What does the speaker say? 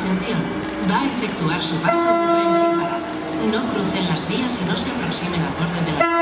Atención, va a efectuar su paso sin parada. No crucen las vías y no se aproximen al borde de la...